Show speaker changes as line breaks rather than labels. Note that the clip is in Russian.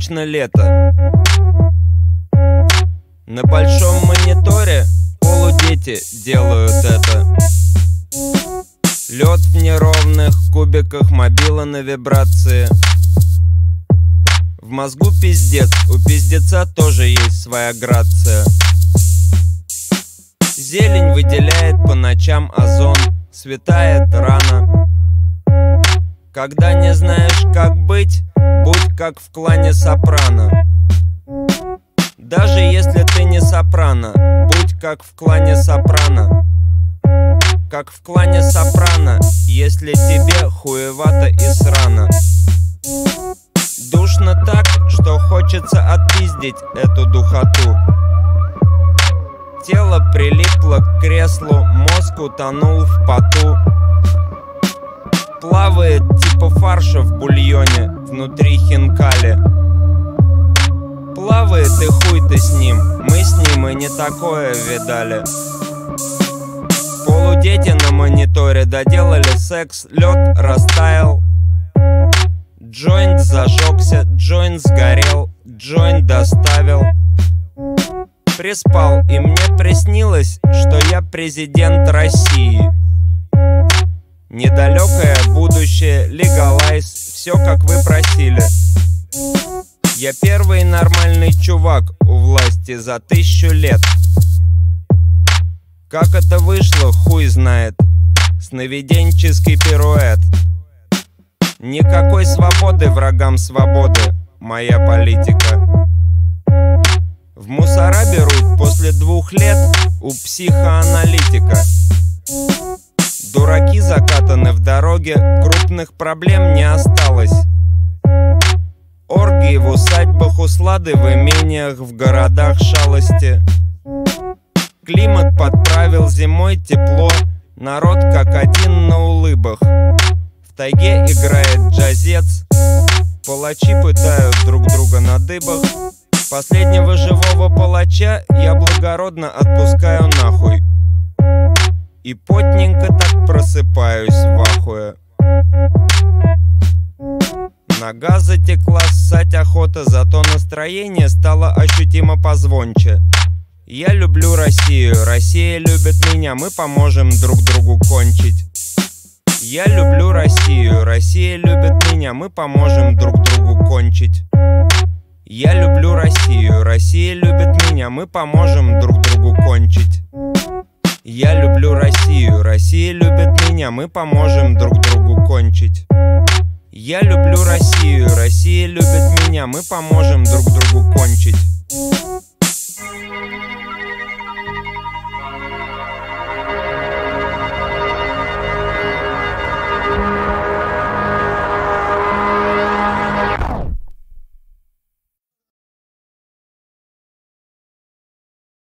точно лето. На большом мониторе полудети делают это. Лед в неровных кубиках, мобила на вибрации. В мозгу пиздец, у пиздеца тоже есть своя грация. Зелень выделяет по ночам озон, светает рано. Когда не знаешь, как быть, будь как в клане Сопрано. Даже если ты не Сопрано, будь как в клане Сопрано. Как в клане Сопрано, если тебе хуевато и срано. Душно так, что хочется отпиздить эту духоту. Тело прилипло к креслу, мозг утонул в поту. Плавает типа фарша в бульоне внутри хинкали. Плавает и хуй ты с ним, мы с ним и не такое видали. Полудети на мониторе доделали секс, лед растаял. Джойнт зажегся, джойнт сгорел, джойнт доставил. Приспал, и мне приснилось, что я президент России Недалекое будущее, легалайз, все как вы просили. Я первый нормальный чувак у власти за тысячу лет. Как это вышло, хуй знает. Сновиденческий пируэт. Никакой свободы врагам свободы, моя политика. В мусора берут после двух лет у психоаналитика. Дороге, крупных проблем не осталось. Оргии в усадьбах, услады в имениях, в городах шалости. Климат подправил зимой тепло, народ как один на улыбах. В тайге играет джазец, палачи пытают друг друга на дыбах. Последнего живого палача я благородно отпускаю нахуй. И потненько так просыпаюсь в ахуе. Нога затекла, ссать охота, зато настроение стало ощутимо позвонче. Я люблю Россию, Россия любит меня, мы поможем друг другу кончить. Я люблю Россию, Россия любит меня, мы поможем друг другу кончить. Я люблю Россию, Россия любит меня, мы поможем друг другу кончить я люблю Россию, Россия любит меня, мы поможем друг другу кончить. Я люблю Россию, Россия любит меня, мы поможем друг другу кончить.